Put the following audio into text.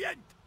Brilliant!